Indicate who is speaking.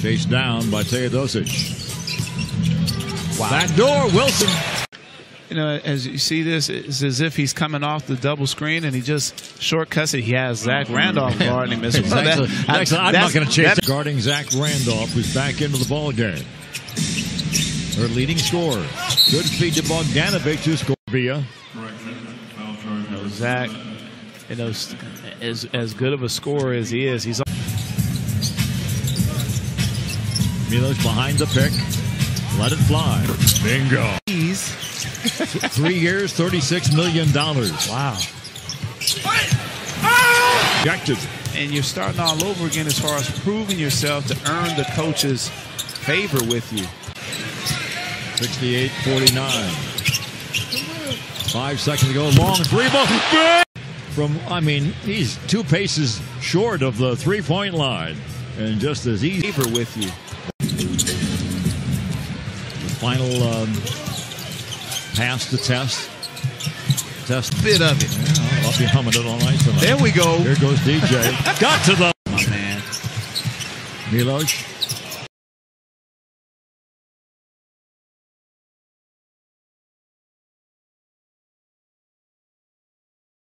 Speaker 1: Chased down by Teodosic. Wow. Back door, Wilson.
Speaker 2: You know, as you see this, it's as if he's coming off the double screen and he just shortcuts it. He has Zach mm-hmm. Randolph guarding him. Excellent.
Speaker 1: That, excellent. I'm not going to chase Guarding Zach Randolph, who's back into the ball game. Her leading scorer. Good feed to Bogdanovic, who scored via.
Speaker 2: You know, Zach, you know, as, as good of a scorer as he is, he's.
Speaker 1: Milos behind the pick. Let it fly. Bingo. Three years, $36 million.
Speaker 2: Wow.
Speaker 1: Rejected.
Speaker 2: And you're starting all over again as far as proving yourself to earn the coach's favor with you.
Speaker 1: 68 49. Five seconds to go. Long three ball. From, I mean, he's two paces short of the three point line. And just as easy.
Speaker 2: Favor with you.
Speaker 1: Final um, pass the test. Test
Speaker 2: Bit of it.
Speaker 1: Yeah, I'll be humming it all night tonight.
Speaker 2: There we go.
Speaker 1: Here goes DJ. Got to the.
Speaker 2: My man.
Speaker 1: Milos